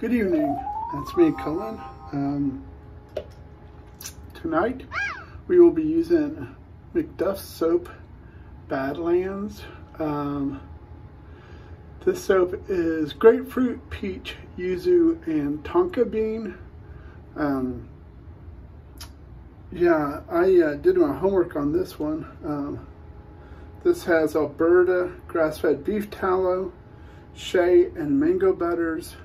Good evening, that's me, Cullen. Um, tonight, we will be using McDuff Soap Badlands. Um, this soap is grapefruit, peach, yuzu, and tonka bean. Um, yeah, I uh, did my homework on this one. Um, this has Alberta grass-fed beef tallow, shea and mango butters,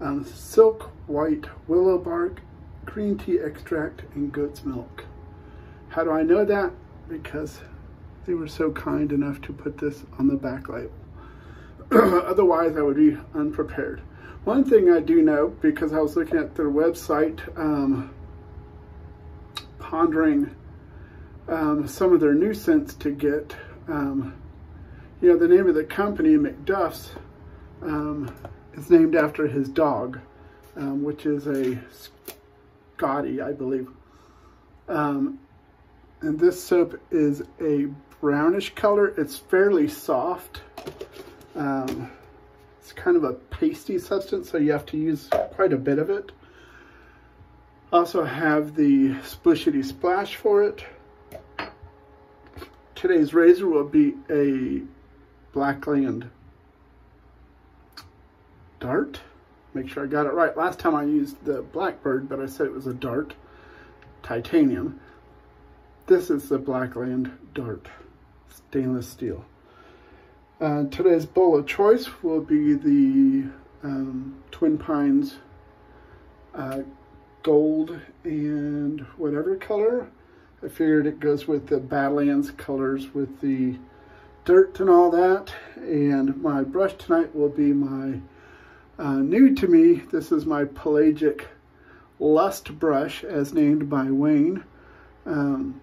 um, silk white willow bark, green tea extract, and goat's milk. How do I know that? Because they were so kind enough to put this on the back label. Otherwise, I would be unprepared. One thing I do know, because I was looking at their website, um, pondering um, some of their new scents to get, um, you know, the name of the company, McDuff's, um, is named after his dog, um, which is a Scotty, I believe. Um, and this soap is a brownish color. It's fairly soft. Um, it's kind of a pasty substance, so you have to use quite a bit of it. Also have the Splishity Splash for it. Today's razor will be a Blackland Dart. Make sure I got it right. Last time I used the Blackbird, but I said it was a Dart titanium. This is the Blackland Dart stainless steel. Uh, today's bowl of choice will be the um, Twin Pines uh, gold and whatever color. I figured it goes with the Badlands colors with the dirt and all that. And my brush tonight will be my uh, new to me. This is my pelagic lust brush as named by Wayne. Um,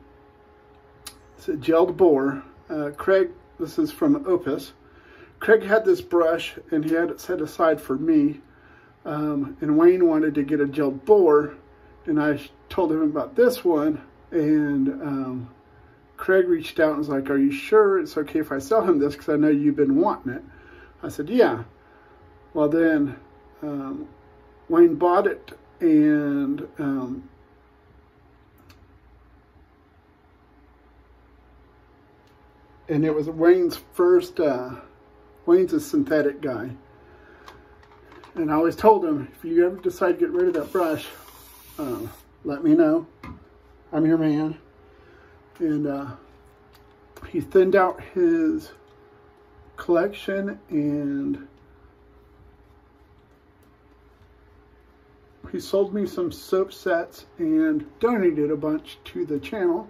it's a gelled boar. Uh, Craig, this is from Opus. Craig had this brush and he had it set aside for me. Um, and Wayne wanted to get a gelled boar and I told him about this one and um, Craig reached out and was like, are you sure it's okay if I sell him this because I know you've been wanting it? I said, yeah. Well then, um, Wayne bought it and um, and it was Wayne's first, uh, Wayne's a synthetic guy. And I always told him, if you ever decide to get rid of that brush, uh, let me know. I'm your man. And uh, he thinned out his collection and he sold me some soap sets and donated a bunch to the channel.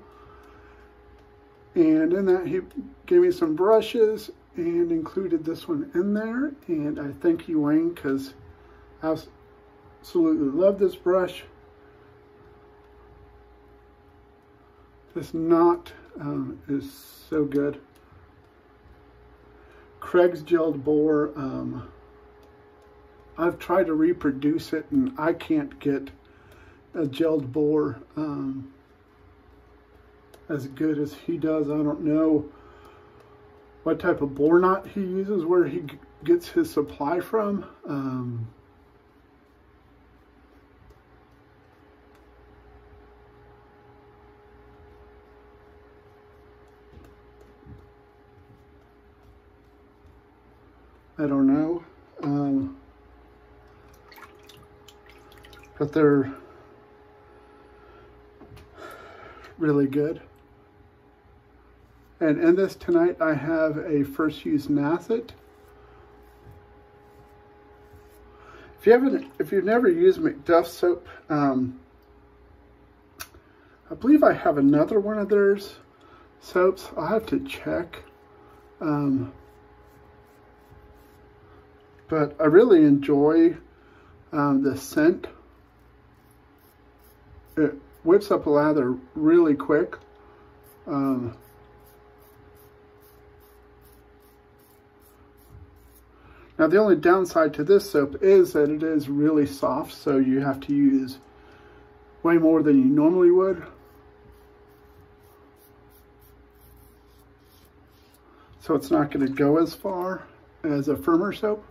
And in that, he gave me some brushes and included this one in there. And I thank you, Wayne, because I absolutely love this brush. This knot um, is so good. Craig's gelled boar, um, I've tried to reproduce it and I can't get a gelled boar um, as good as he does. I don't know what type of boar knot he uses, where he gets his supply from. Um, I don't know. Um, but they're really good. And in this tonight, I have a first use Nasset. If you haven't, if you've never used McDuff soap, um, I believe I have another one of theirs soaps. I'll have to check. Um, but I really enjoy um, the scent. It whips up a lather really quick. Um, now the only downside to this soap is that it is really soft, so you have to use way more than you normally would. So it's not going to go as far as a firmer soap.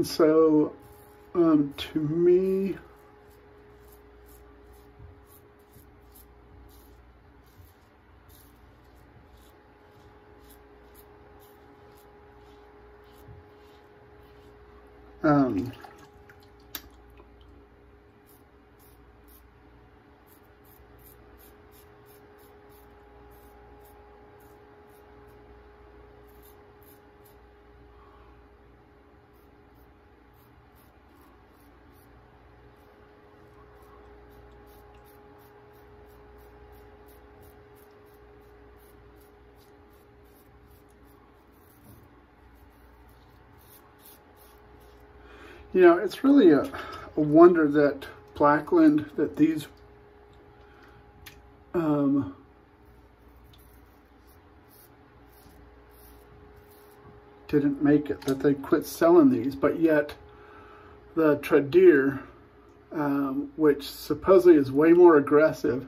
And so, um, to me, um, You know, it's really a, a wonder that Blackland, that these um, didn't make it, that they quit selling these, but yet the Tradere, um, which supposedly is way more aggressive,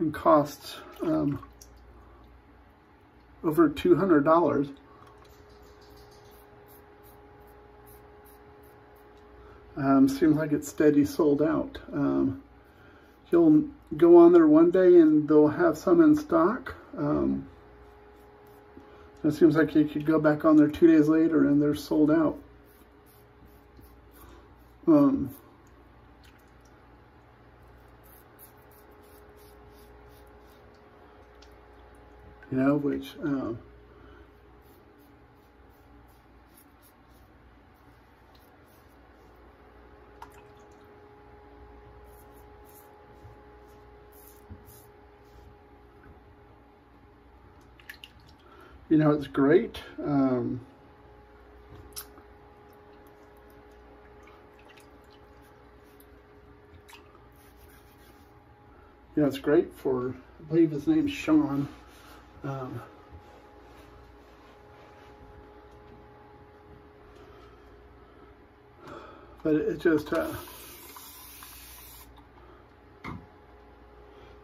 and costs um, over $200. Um, seems like it's steady sold out. Um, you'll go on there one day and they'll have some in stock. Um, it seems like you could go back on there two days later and they're sold out. Um, you know, which um, you know, it's great. Um, you know, it's great for, I believe his name's Sean. Um, but it, just uh,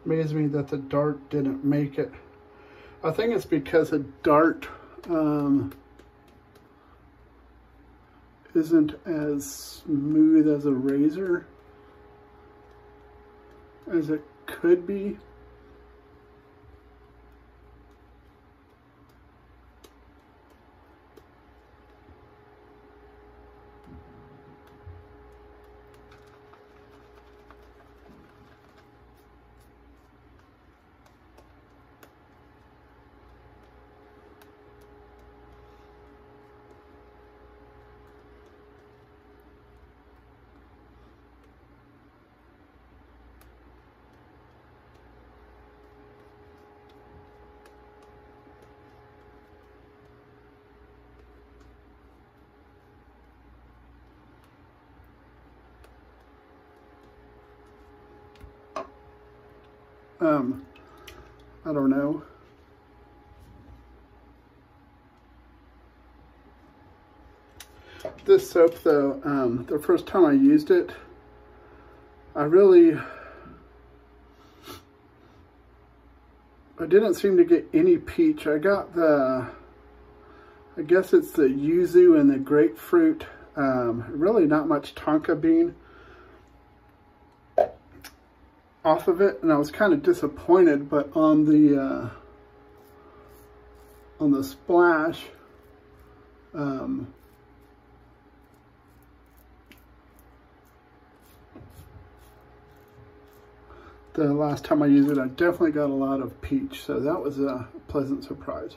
amazed me that the dart didn't make it. I think it's because a dart um, isn't as smooth as a razor as it could be. Um, I don't know. This soap though, um, the first time I used it, I really, I didn't seem to get any peach. I got the, I guess it's the yuzu and the grapefruit, um, really not much tonka bean off of it and I was kind of disappointed but on the uh, on the splash um, the last time I used it I definitely got a lot of peach so that was a pleasant surprise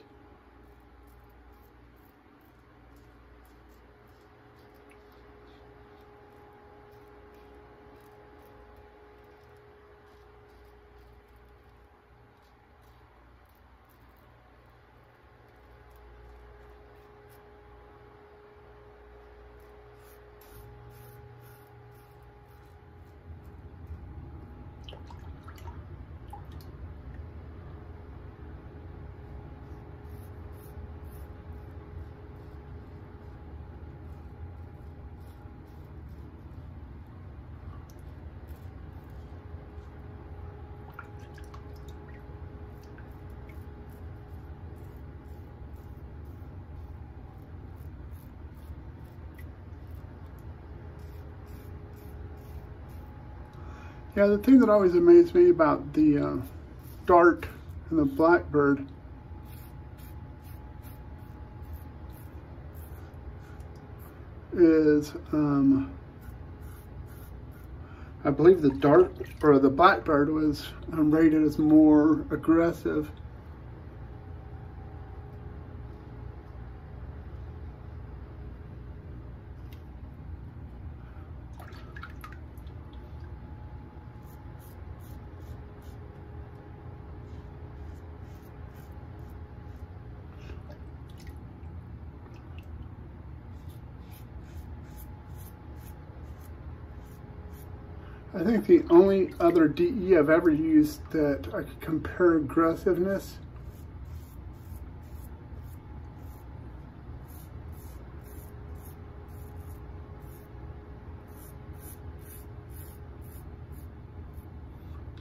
Yeah, the thing that always amazed me about the uh, Dart and the Blackbird is, um, I believe the Dart or the Blackbird was um, rated as more aggressive I think the only other DE I've ever used that I could compare aggressiveness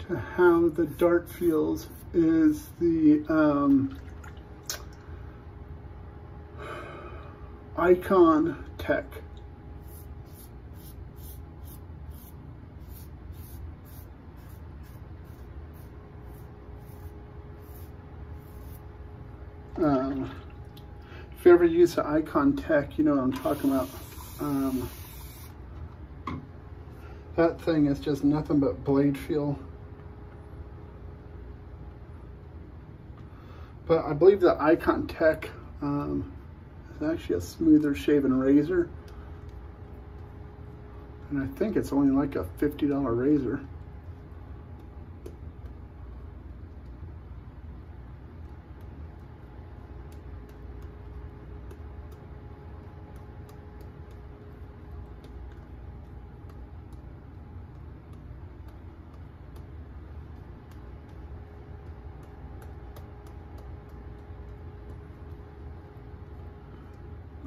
to how the dart feels is the um, Ikon Tech. Um, if you ever use the Ikon Tech, you know what I'm talking about. Um, that thing is just nothing but blade feel. But I believe the Ikon Tech um, is actually a smoother shaven razor. And I think it's only like a $50 razor.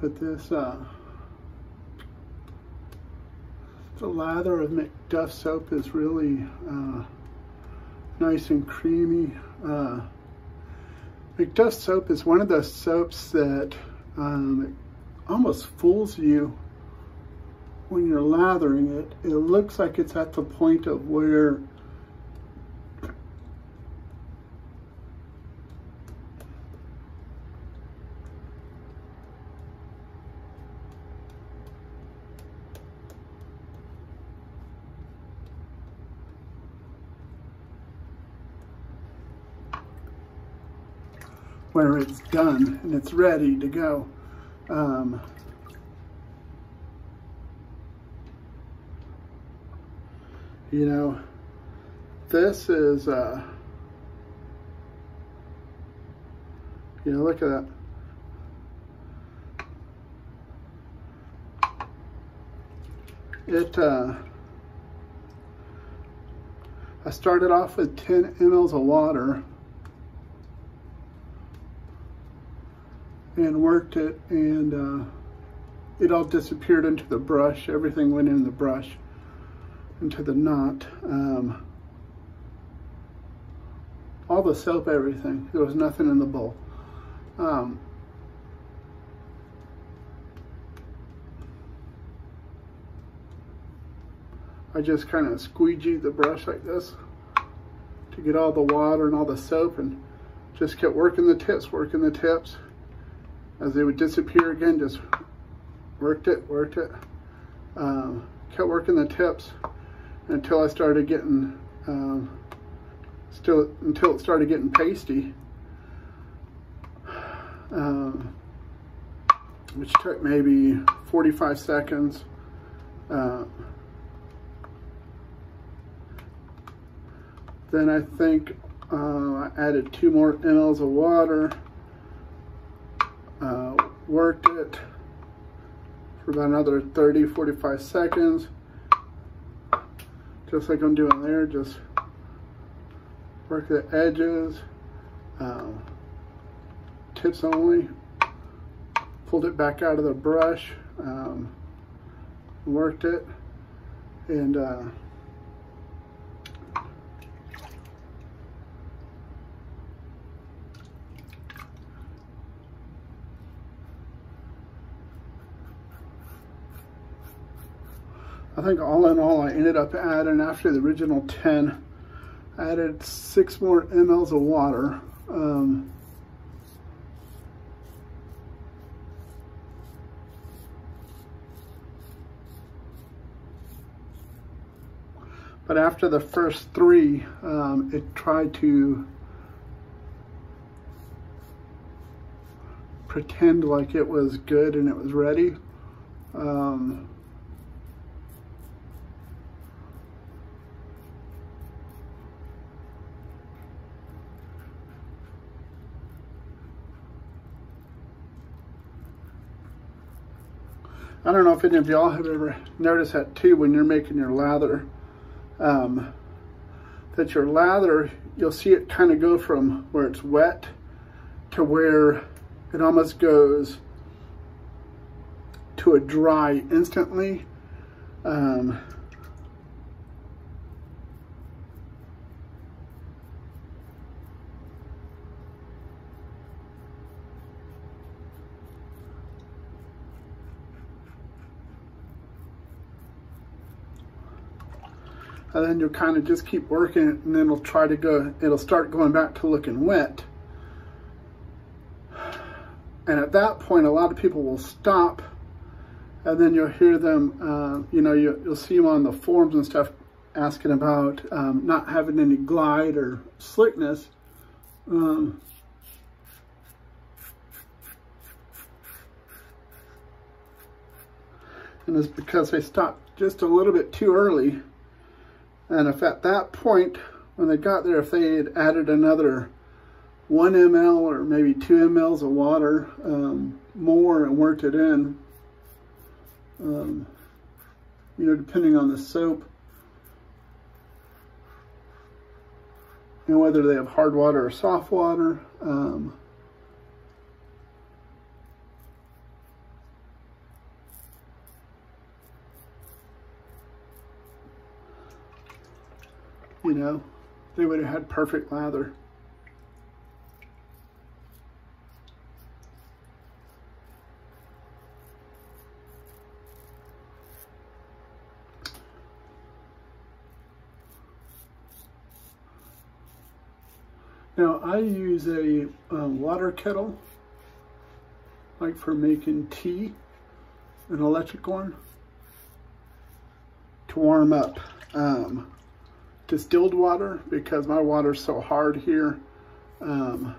But this, uh, the lather of McDuff soap is really uh, nice and creamy. Uh, McDuff soap is one of those soaps that um, almost fools you when you're lathering it. It looks like it's at the point of where where it's done and it's ready to go. Um, you know, this is, uh, you know, look at that. It, uh, I started off with 10 mLs of water and worked it and uh, it all disappeared into the brush. Everything went in the brush into the knot. Um, all the soap, everything. There was nothing in the bowl. Um, I just kind of squeegeed the brush like this to get all the water and all the soap and just kept working the tips, working the tips as they would disappear again, just worked it, worked it. Um, kept working the tips until I started getting, um, still until it started getting pasty. Um, which took maybe 45 seconds. Uh, then I think uh, I added two more mLs of water worked it for about another 30, 45 seconds. Just like I'm doing there, just work the edges, um, tips only. Pulled it back out of the brush, um, worked it, and uh, I think all in all, I ended up adding, after the original 10, I added six more mLs of water. Um, but after the first three, um, it tried to pretend like it was good and it was ready. Um, I don't know if any of y'all have ever noticed that too when you're making your lather. Um, that your lather, you'll see it kind of go from where it's wet to where it almost goes to a dry instantly. Um, and then you'll kind of just keep working it and then it'll try to go, it'll start going back to looking wet. And at that point, a lot of people will stop and then you'll hear them, uh, you know, you, will see them on the forums and stuff asking about um, not having any glide or slickness. Um, and it's because they stopped just a little bit too early and if at that point, when they got there, if they had added another one ml or maybe two mLs of water um, more and worked it in, um, you know, depending on the soap, and whether they have hard water or soft water. Um, you know, they would have had perfect lather. Now I use a um, water kettle, like for making tea, an electric one, to warm up. Um, distilled water because my water's so hard here. Um,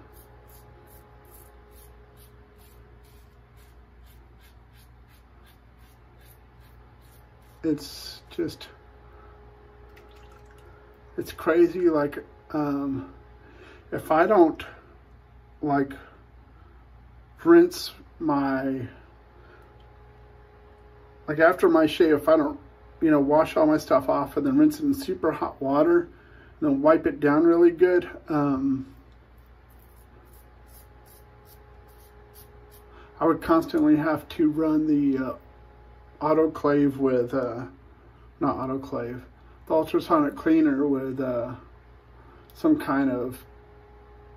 it's just, it's crazy. Like, um, if I don't like rinse my, like after my shave, if I don't you know, wash all my stuff off and then rinse it in super hot water and then wipe it down really good. Um, I would constantly have to run the uh, autoclave with, uh, not autoclave, the ultrasonic cleaner with uh, some kind of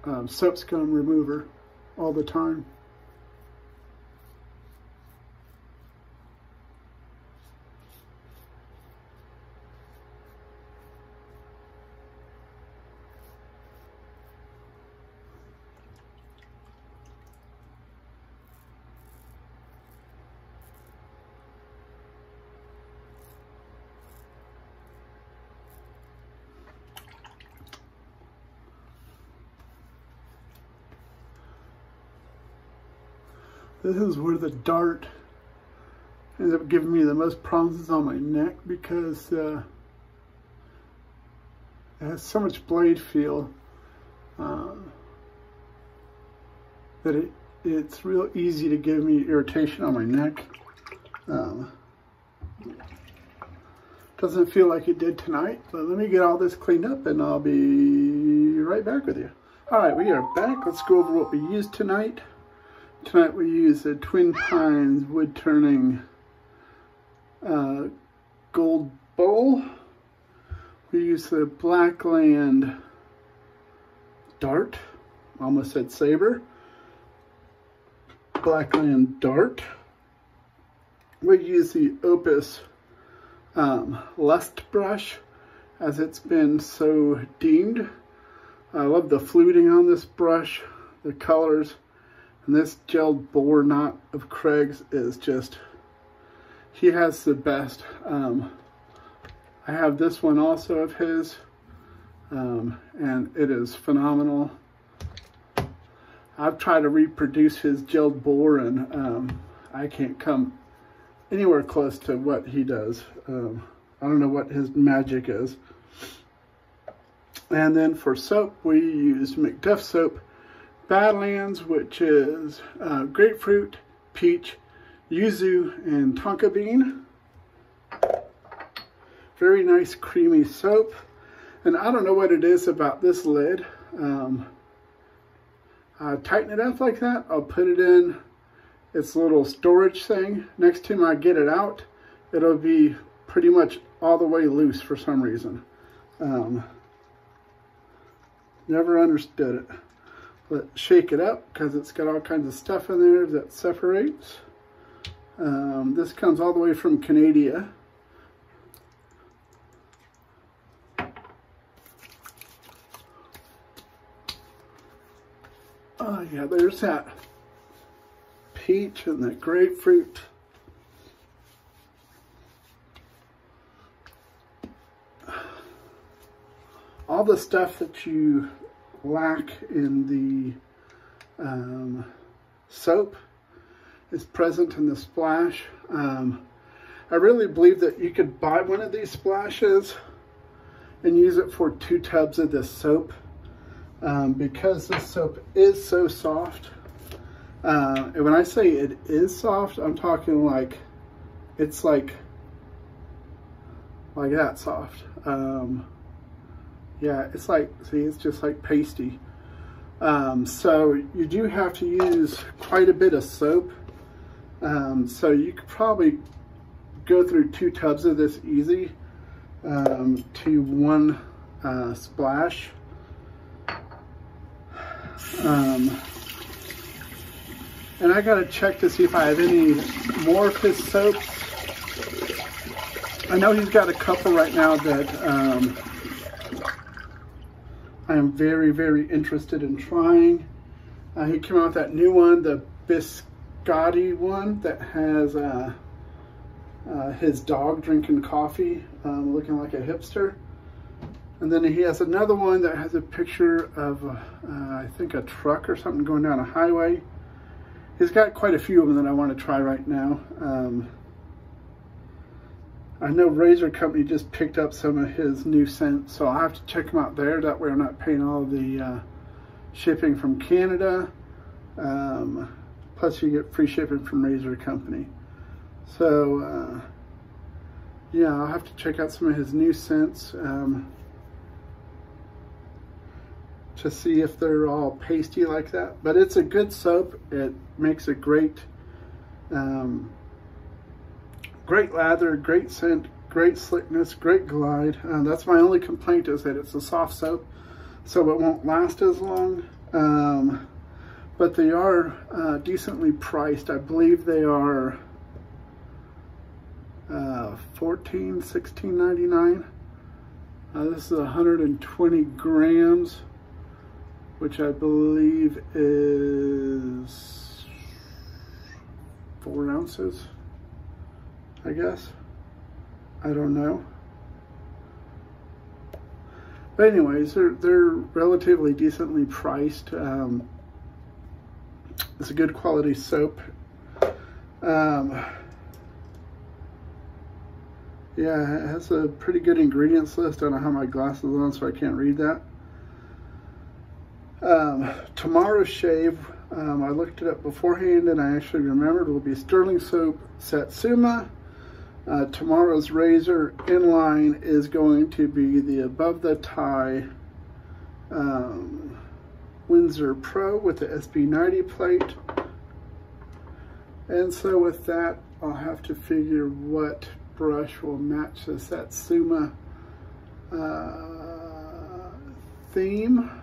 um, soap scum remover all the time. This is where the dart ends up giving me the most problems on my neck because uh, it has so much blade feel uh, that it it's real easy to give me irritation on my neck. Um, doesn't feel like it did tonight, but let me get all this cleaned up and I'll be right back with you. All right, we are back. Let's go over what we used tonight. Tonight we use a Twin Pines wood turning uh, gold bowl. We use the Blackland dart, almost said saber. Blackland dart. We use the Opus um, Lust brush, as it's been so deemed. I love the fluting on this brush, the colors, and this gelled boar knot of Craig's is just, he has the best. Um, I have this one also of his, um, and it is phenomenal. I've tried to reproduce his gelled boar, and um, I can't come anywhere close to what he does. Um, I don't know what his magic is. And then for soap, we used McDuff soap Badlands, which is uh, grapefruit, peach, yuzu, and tonka bean. Very nice creamy soap. And I don't know what it is about this lid. Um, I tighten it up like that. I'll put it in its little storage thing. Next time I get it out, it'll be pretty much all the way loose for some reason. Um, never understood it. But shake it up because it's got all kinds of stuff in there that separates. Um, this comes all the way from Canada. Oh yeah, there's that peach and the grapefruit. All the stuff that you lack in the um, soap is present in the splash. Um, I really believe that you could buy one of these splashes and use it for two tubs of this soap um, because this soap is so soft. Uh, and when I say it is soft, I'm talking like, it's like, like that soft. Um, yeah, it's like, see, it's just like pasty. Um, so you do have to use quite a bit of soap. Um, so you could probably go through two tubs of this easy um, to one uh, splash. Um, and I gotta check to see if I have any more of his soaps. I know he's got a couple right now that um, I am very, very interested in trying. Uh, he came out with that new one, the Biscotti one that has uh, uh, his dog drinking coffee, um, looking like a hipster. And then he has another one that has a picture of, uh, I think, a truck or something going down a highway. He's got quite a few of them that I want to try right now. Um, I know Razor Company just picked up some of his new scents, so I'll have to check them out there. That way I'm not paying all the uh, shipping from Canada. Um, plus you get free shipping from Razor Company. So, uh, yeah, I'll have to check out some of his new scents um, to see if they're all pasty like that. But it's a good soap. It makes a great um, great lather, great scent, great slickness, great glide. Uh, that's my only complaint is that it's a soft soap, so it won't last as long. Um, but they are uh, decently priced. I believe they are uh, 14 $16.99. Uh, this is 120 grams, which I believe is four ounces. I guess. I don't know. But anyways, they're, they're relatively decently priced. Um, it's a good quality soap. Um, yeah, it has a pretty good ingredients list. I don't have my glasses on, so I can't read that. Um, tomorrow's shave, um, I looked it up beforehand and I actually remembered, will be Sterling Soap Satsuma uh, tomorrow's razor inline is going to be the above the tie um, Windsor Pro with the SB90 plate. And so with that, I'll have to figure what brush will match the Satsuma uh, theme.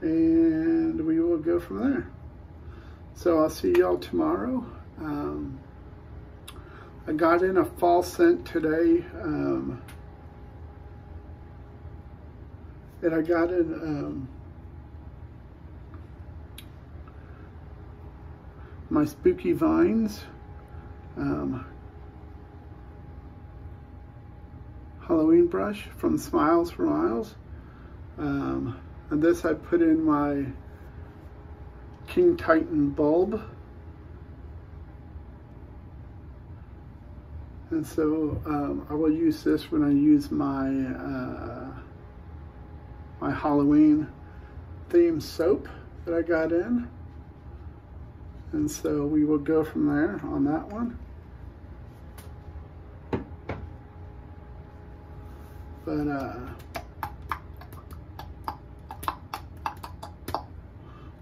And we will go from there. So I'll see y'all tomorrow. Um, I got in a fall scent today. Um, and I got in um, my Spooky Vines um, Halloween brush from Smiles for Miles. Um, and this I put in my King Titan bulb. And so um, I will use this when I use my uh, my Halloween theme soap that I got in. And so we will go from there on that one. But uh,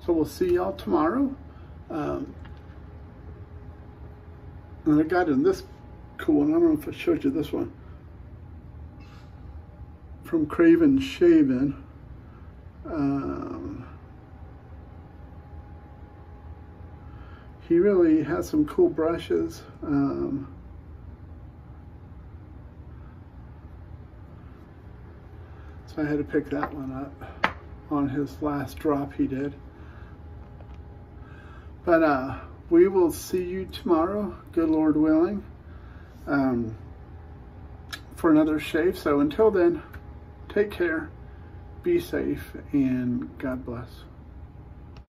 so we'll see y'all tomorrow. Um, and I got in this cool one. I don't know if I showed you this one. From Craven Shaven. Um, he really has some cool brushes. Um, so I had to pick that one up on his last drop he did. But uh, we will see you tomorrow, good Lord willing, um, for another shave. So until then, take care, be safe, and God bless.